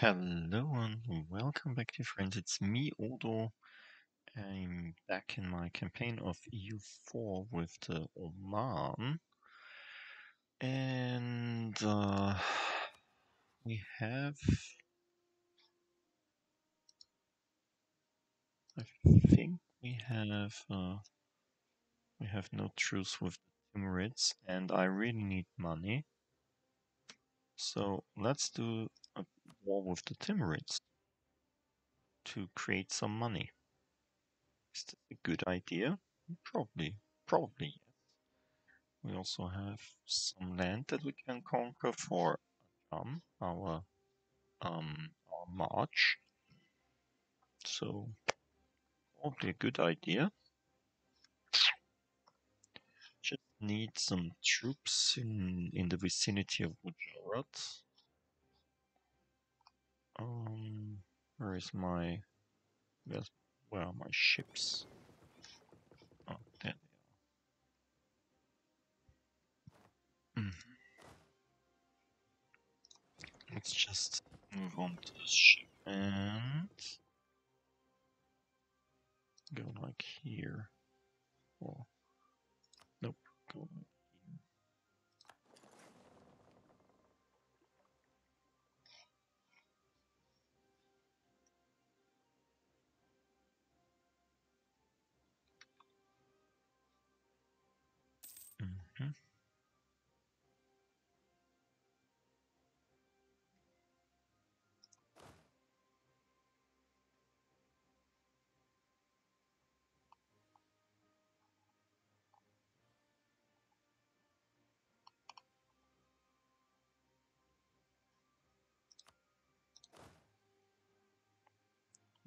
Hello and welcome back to friends. It's me, Odo. I'm back in my campaign of EU4 with the Oman. And uh, we have... I think we have... Uh, we have no truce with the Timurids and I really need money. So let's do war with the Timurids to create some money. Is that a good idea? Probably. Probably, yes. We also have some land that we can conquer for um, our um, our march. So probably a good idea. Just need some troops in in the vicinity of Gujarat. Um, where is my where's, where are my ships? Oh, there they are. Mm. Let's just move on to the ship and go like here. Or nope, go like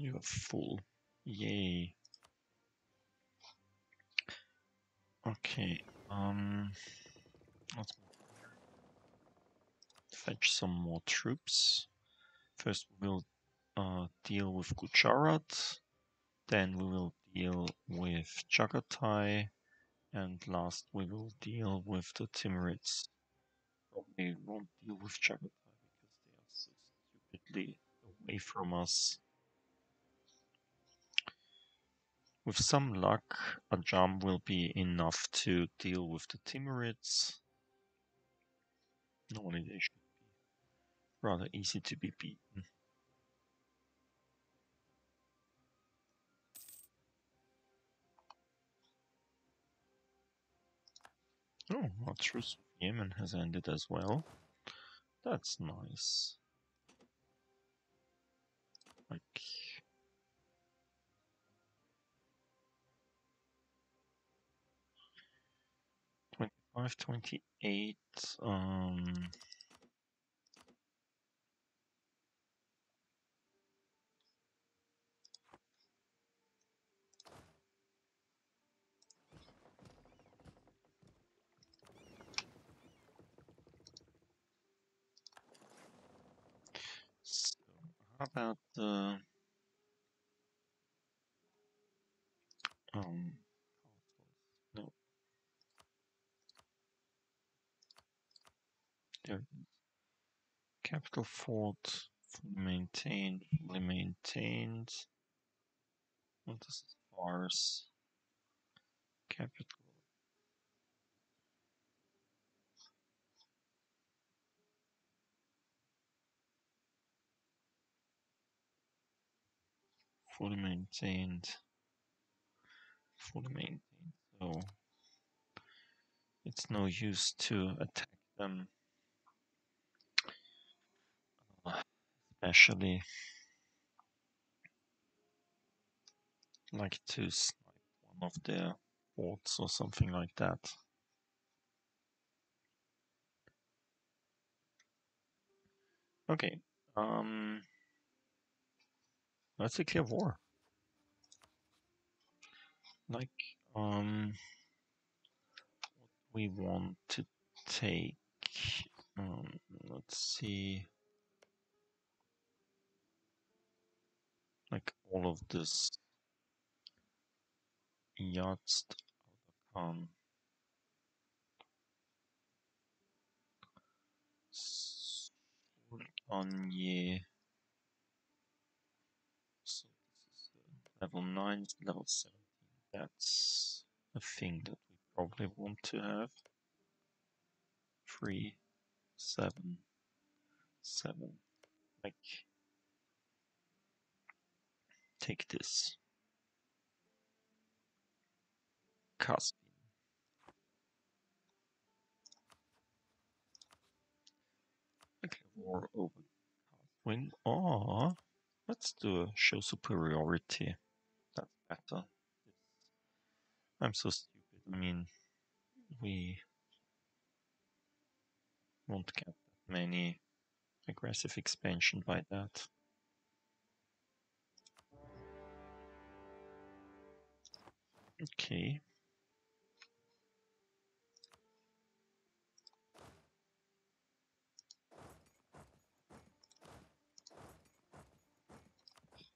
You're full. Yay. Okay, um, let's fetch some more troops. First we will uh, deal with Gujarat, then we will deal with Chagatai, and last we will deal with the Timurids. Probably won't deal with Chagatai because they are so stupidly away from us. With some luck, a jump will be enough to deal with the Timurids. Normally they should be rather easy to be beaten. Oh, our truce with Yemen has ended as well. That's nice. Like... Twenty-five, twenty-eight, um... So, how about the... Um... No. There. Capital fully maintained, fully maintained. What is this? Farce. Capital. Fully maintained. Fully maintained. So it's no use to attack them. Especially like to snipe one of their forts or something like that. Okay. Um let's declare war. Like um what we want to take um let's see all of this jetzt on So this is level 9, level 17. That's a thing that we probably want to have. 3, 7, 7. Like take this. Caspian. Okay, war over Win or let's do a show superiority. That's better. I'm so stupid. I mean, we won't get that many aggressive expansion by that. Okay. Let's just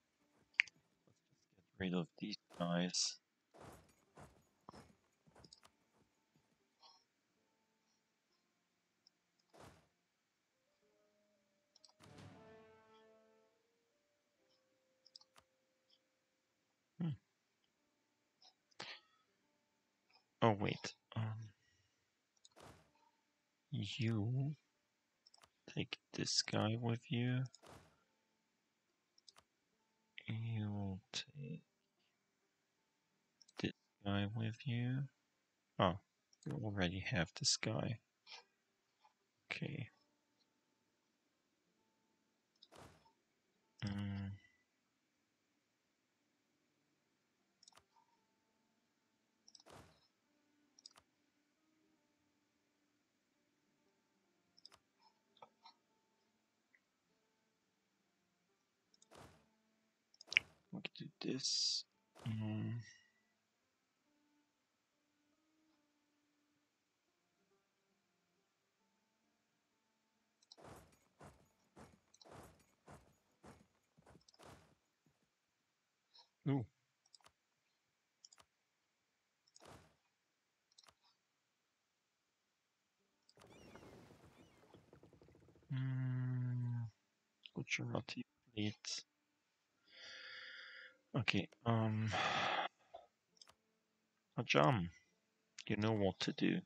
get rid of these guys. Oh wait, um, you take this guy with you. You'll take this guy with you. Oh, you already have this guy. Okay. Mm. We can do this. Mm. Ooh. Mm. Gujarati plate. Okay, um Ajam, you know what to do.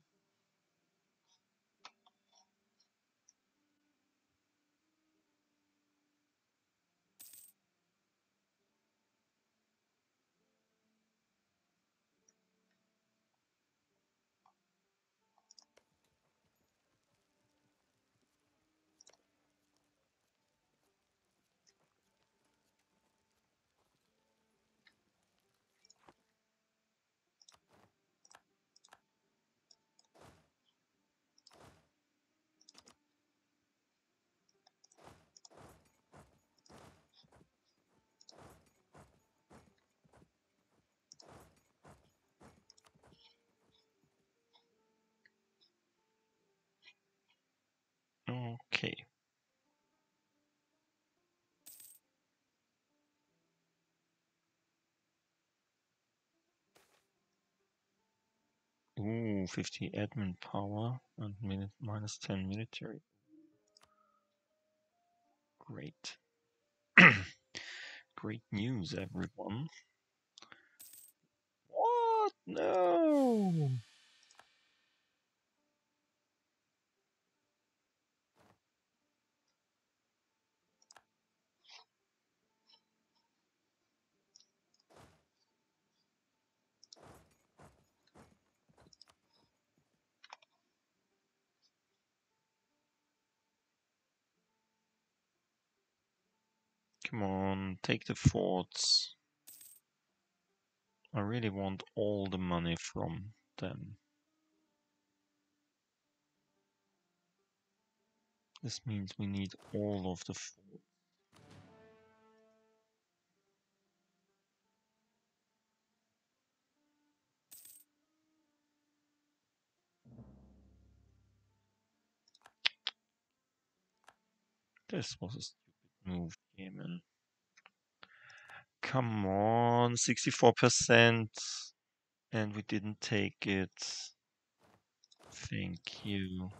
Okay. Ooh, 50 admin power and minute minus 10 military. Great. Great news, everyone. What? No! Come on, take the forts. I really want all the money from them. This means we need all of the forts. This was a stupid move, Come on, 64%. And we didn't take it. Thank you.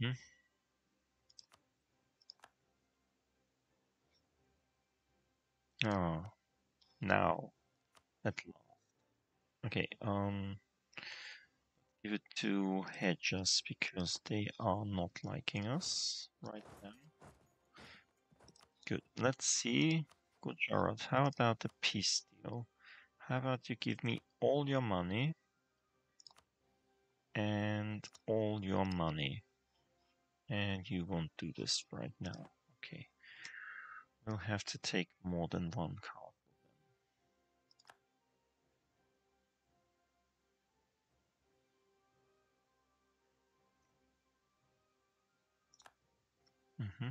Mm-hmm. Oh, now at last. Okay, um, give it to Hijaz because they are not liking us right now. Good. Let's see. Good, Gujarat. How about the peace deal? How about you give me all your money and all your money? And you won't do this right now. Okay. We'll have to take more than one card. Mm-hmm.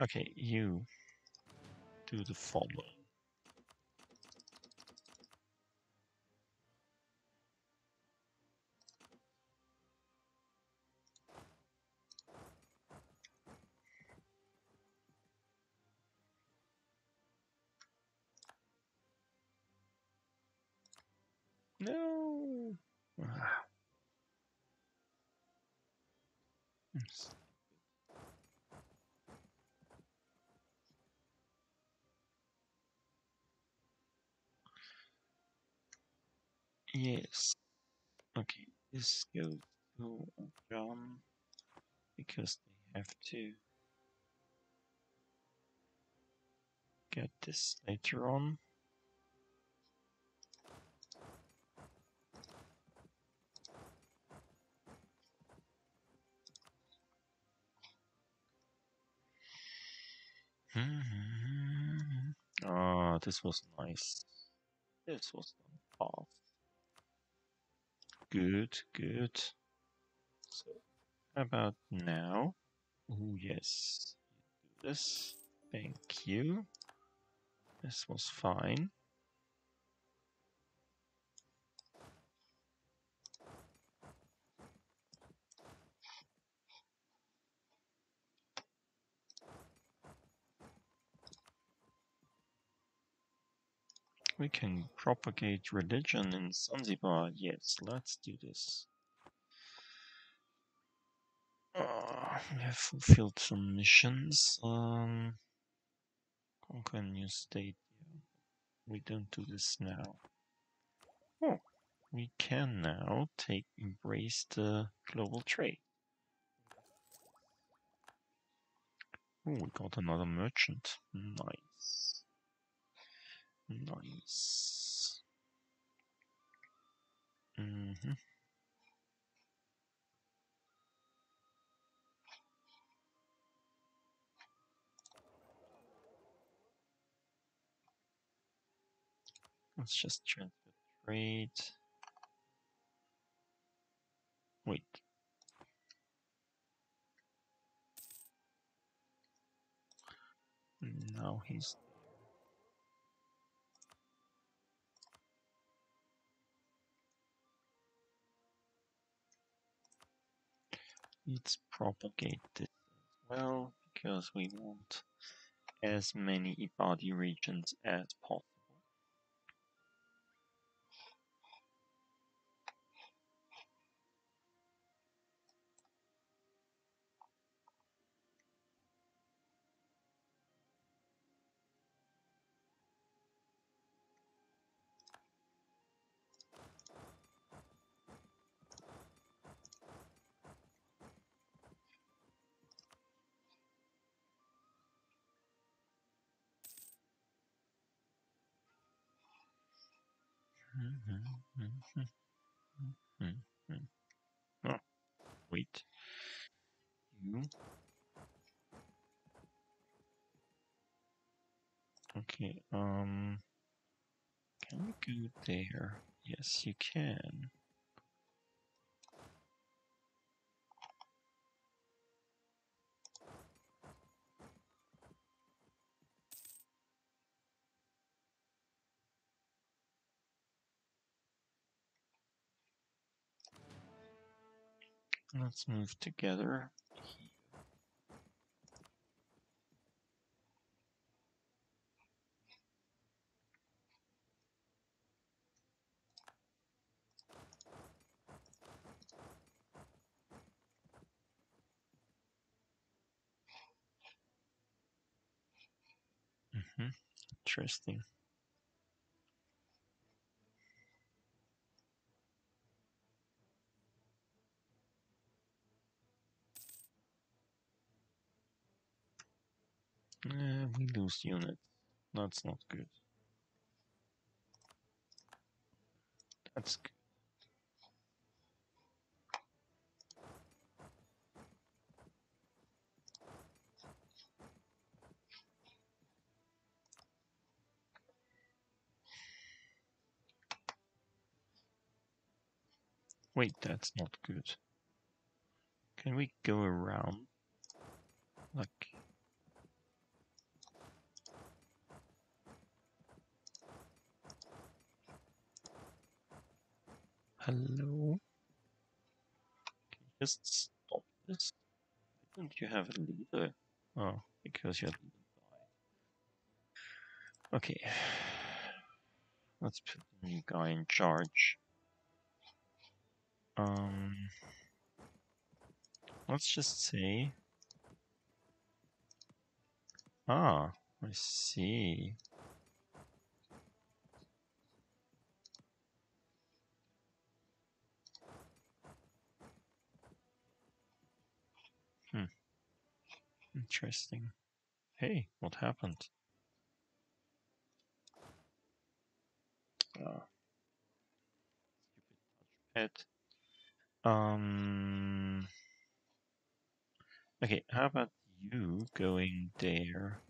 Okay, you do the following. Yes. Okay, this goes to John because they have to get this later on. Ah, this was nice. This was. Good, good. So, how about now? Oh, yes. This. Thank you. This was fine. We can propagate religion in Zanzibar. Yes, let's do this. Uh, we have fulfilled some missions. Um, conquer a new state. We don't do this now. Oh, we can now take embrace the global trade. Oh, we got another merchant. Nice. Nice. Mm -hmm. Let's just transfer trade. Wait. Now he's Let's propagate this as well, because we want as many Ibadi regions as possible. Oh, wait. You. Okay, um, can we go there? Yes, you can. Let's move together. Mm-hmm. Interesting. Units. That's not good. That's good. Wait, that's not good. Can we go around? Like... Hello? Can you just stop this? Didn't you have a leader? Oh, because you had Okay. Let's put the new guy in charge. Um, let's just say. Ah, I see. Hmm. Interesting. Hey, what happened? Uh, stupid touchpad. Um. Okay, how about you going there?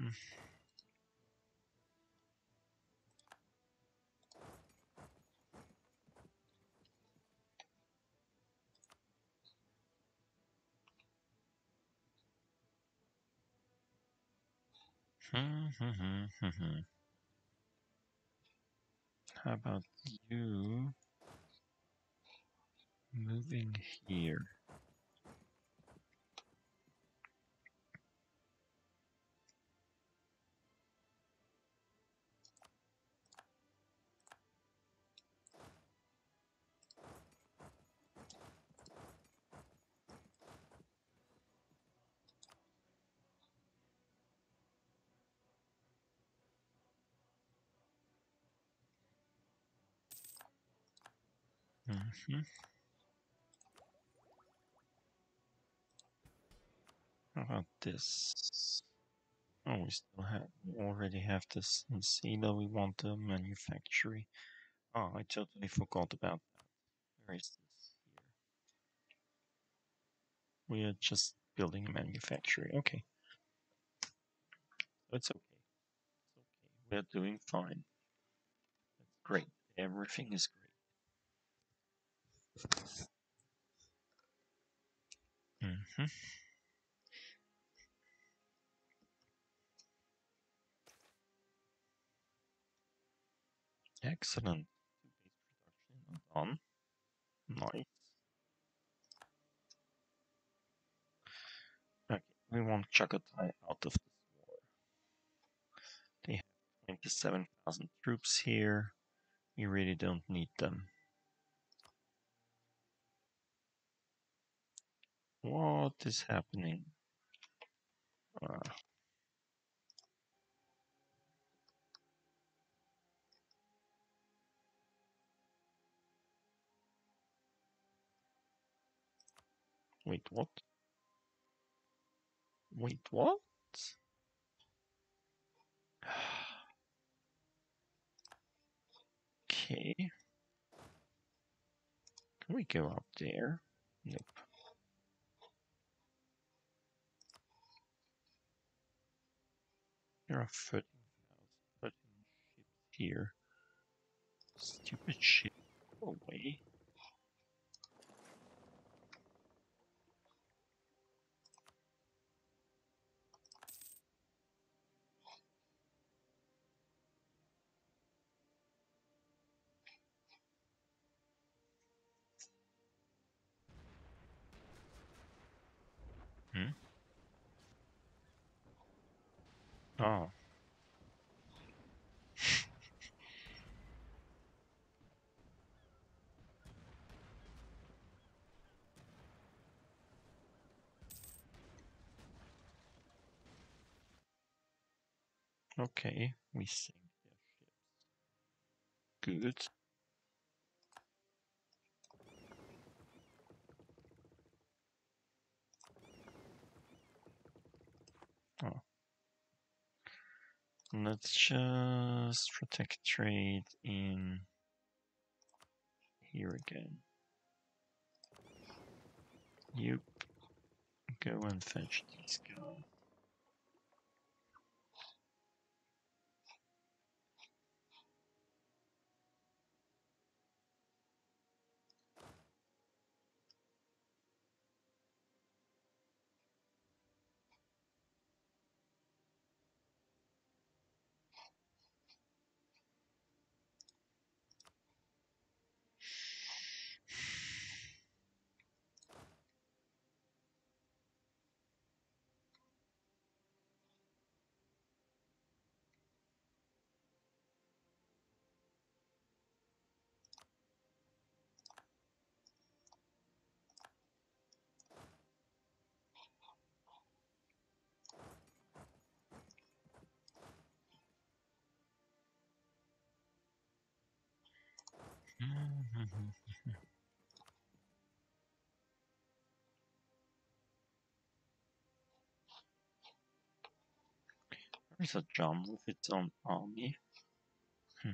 Mhm. How about you moving here? Mhm. How about this? Oh, we still have, we already have this in that We want the manufactory. Oh, I totally forgot about that. Where is this here? We are just building a manufactory. Okay. It's okay. It's okay. We're doing fine. That's great. Everything is great. Mm-hmm. Excellent. Done. Nice. Okay, we want Chagatai out of this war. They have 27,000 troops here. We really don't need them. What is happening? Uh, wait, what? Wait, what? Okay. Can we go up there? Nope. There are 13,000 13 ships here. Stupid ship. Away. Oh. Okay, we sink their ships. Good. Oh. Let's just protect trade in here again. You go and fetch these guys. There's a jump with its own army. Hmm.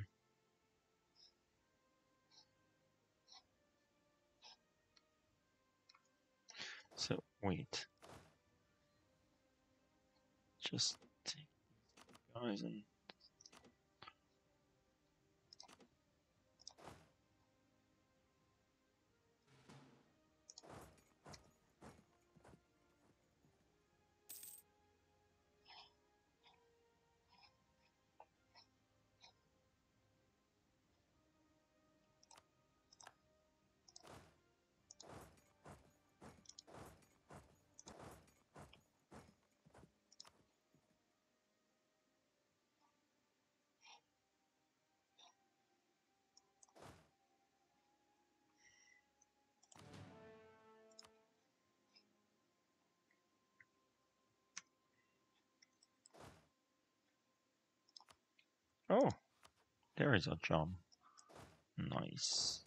So wait. Just take these guys and Oh, there is a jump. Nice.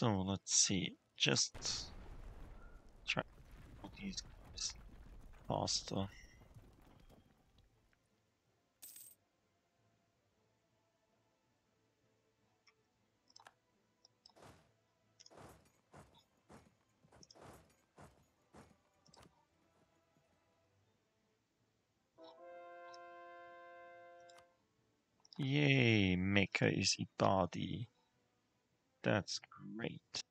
So let's see. Just try these guys faster. Yay, Mecca is a body. That's great.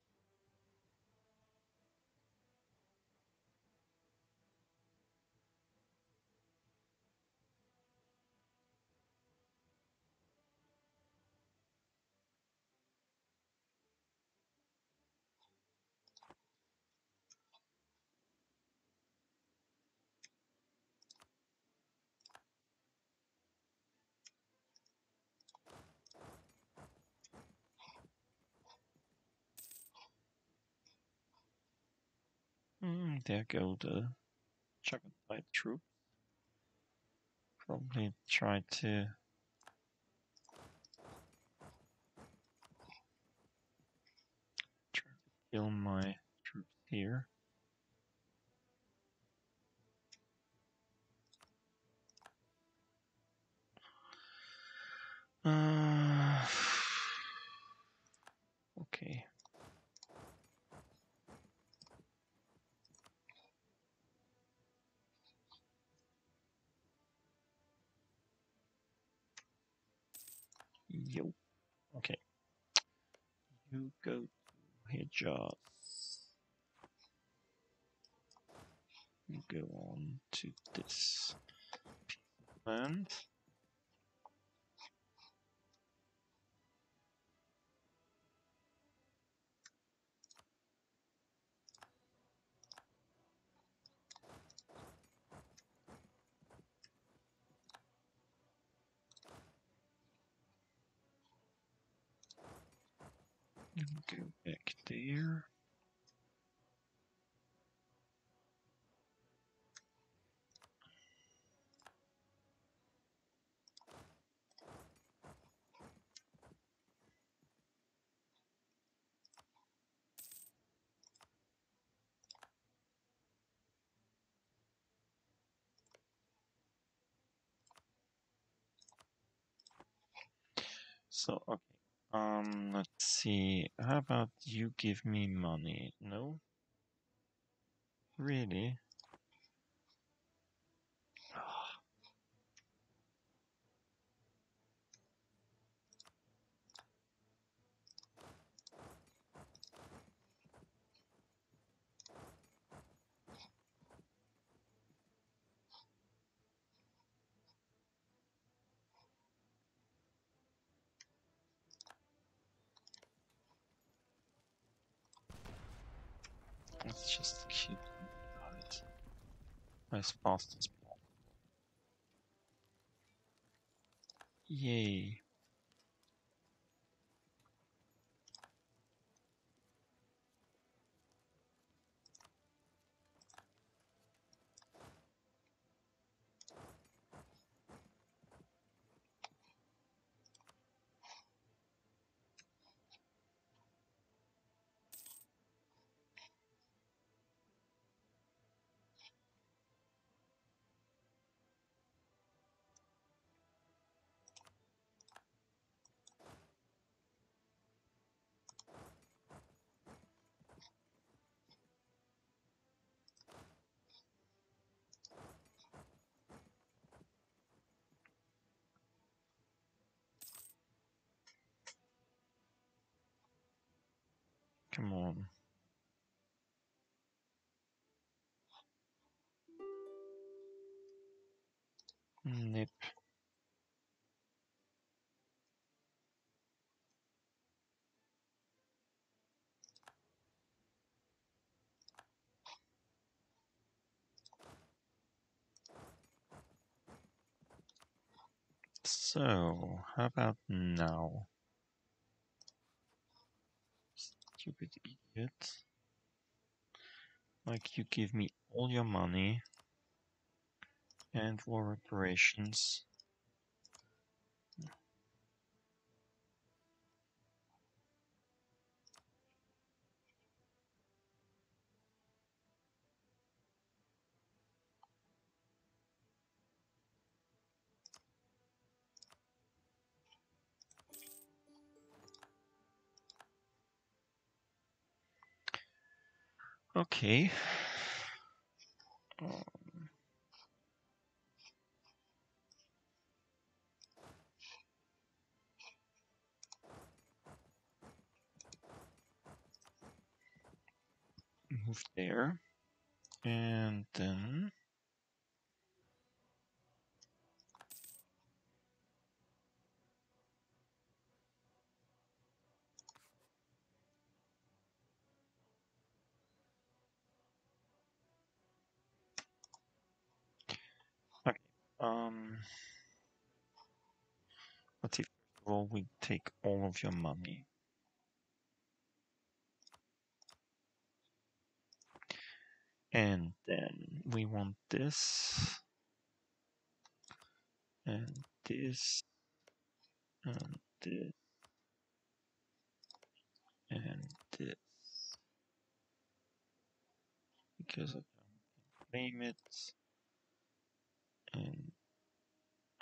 There go the Juggernaut troop. Probably try to try to kill my troops here. Uh, okay. Yo. Okay. You go to Hijaz. You go on to this piece of land. Go back there. So, okay. Um, let's see. How about you give me money? No? Really? Let's just keep it Yay. Come on. Nip. So, how about now? Stupid idiot. Like, you give me all your money and war reparations. Okay. Um, move there. And then Um, let's see. First we take all of your money. And then we want this and this and this and this because I don't it and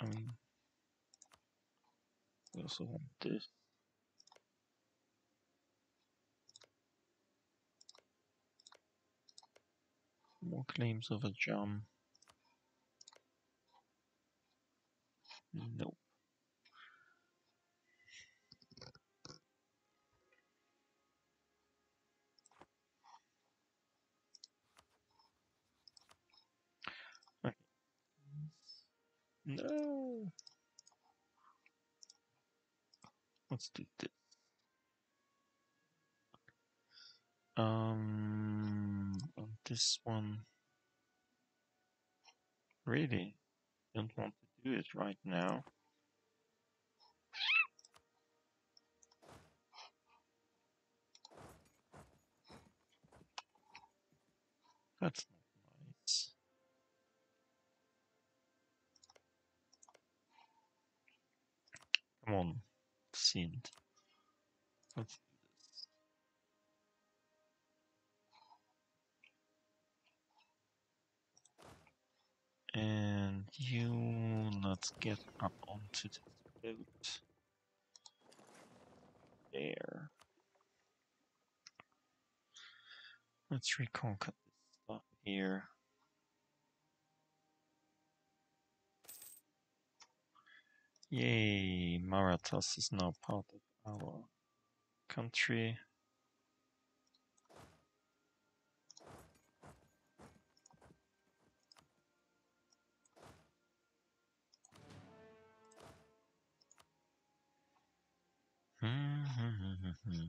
um, I mean we also want this more claims of a jump nope no let's do this. Um this one really don't want to do it right now. That's not nice. Come on, Sind. Let's. And you, let's get up onto this boat. There. Let's reconquer this spot here. Yay, Marathas is now part of our country. Hmm, hmm, hmm,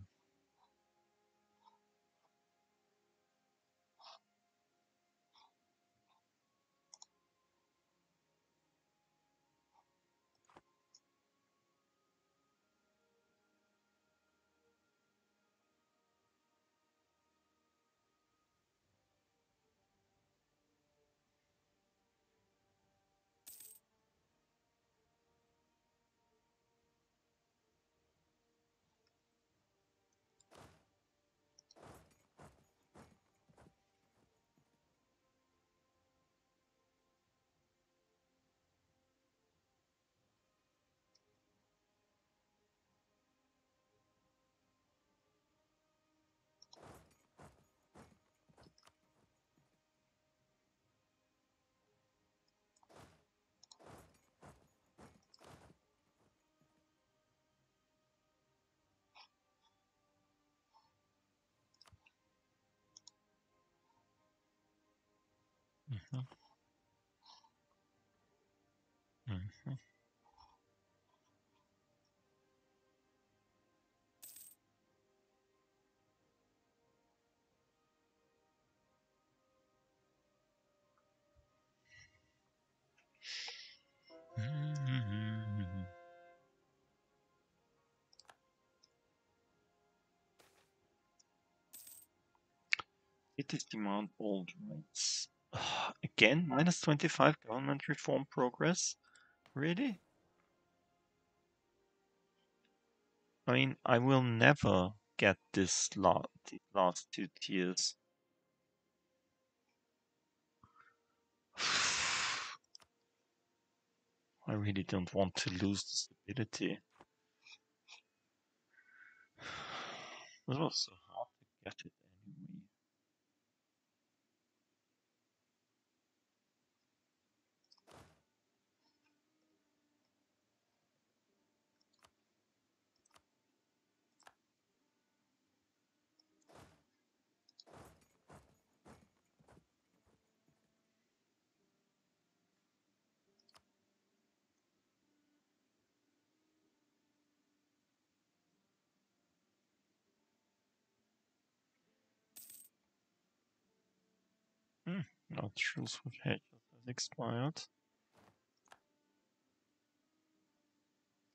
Mhm. Mhm. Mhm. Cities demand bold rights. Again, minus 25 government reform progress? Really? I mean, I will never get this la last two tiers. I really don't want to lose the stability. It was so hard to get it Not sure if it has expired.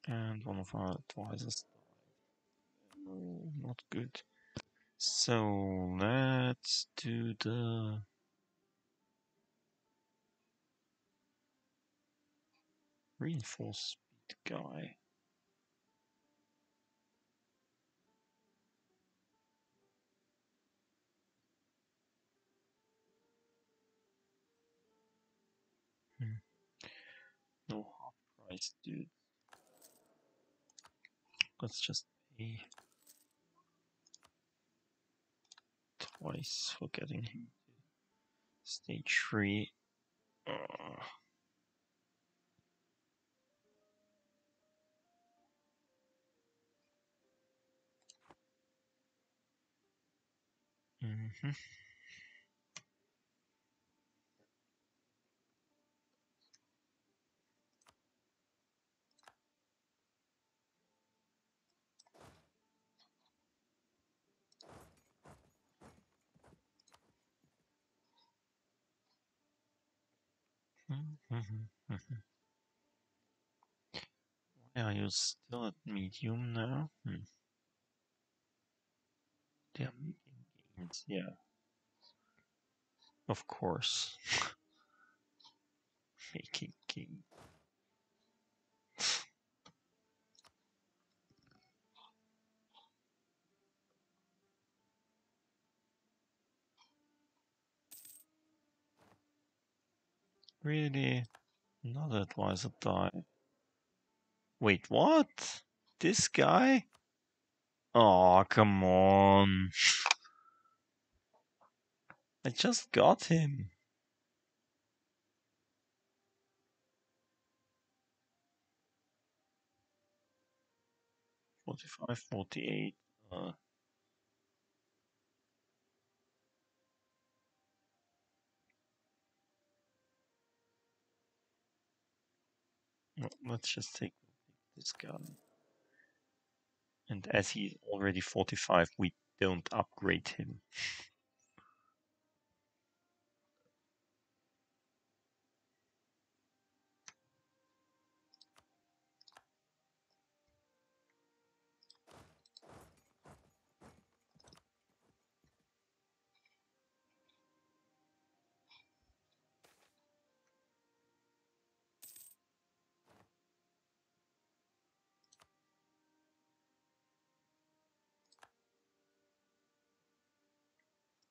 And one of our advisors died. No, not good. So let's do the reinforce speed guy. Price, dude. Let's just pay twice for getting him to stage three. Uh, mhm. Why are you still at medium now? Hmm. They're making gains, yeah. Of course. making gains. Really? Another advisor die. Wait, what? This guy? Oh, come on. I just got him. Forty-five, forty-eight. Uh, well, let's just take this guy. And as he's already 45, we don't upgrade him.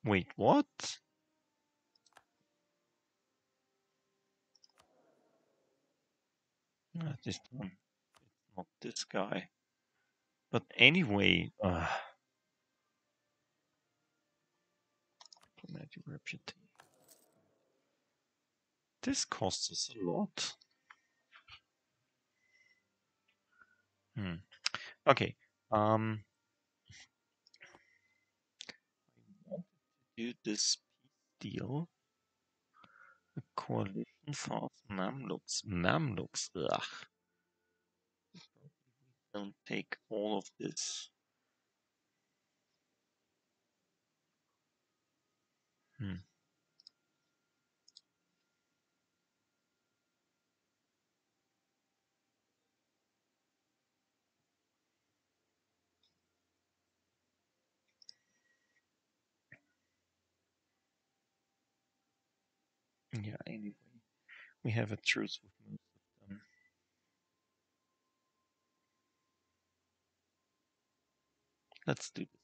Wait, what? Uh, this one. It's not this guy. But anyway, uh, diplomatic reputation. This costs us a lot. Hmm. Okay. Um. Do this peace deal. A coalition for Mamluks. Mamluks. Ugh. Don't take all of this. Hmm. Yeah, anyway. We have a truce with most of them. Let's do this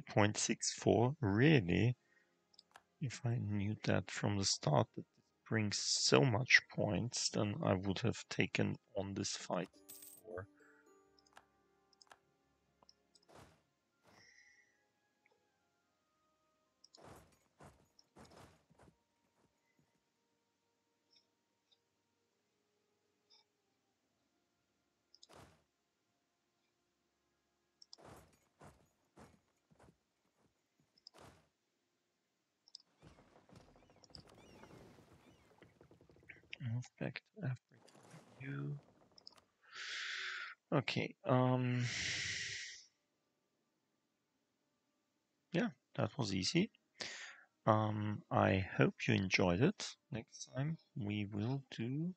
3.64? Really? If I knew that from the start that this brings so much points, then I would have taken on this fight was easy. Um, I hope you enjoyed it. Next time we will do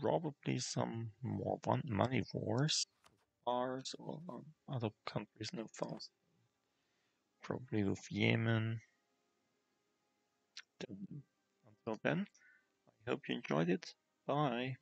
probably some more money wars, wars or other countries no fast. Probably with Yemen. Until then, I hope you enjoyed it. Bye.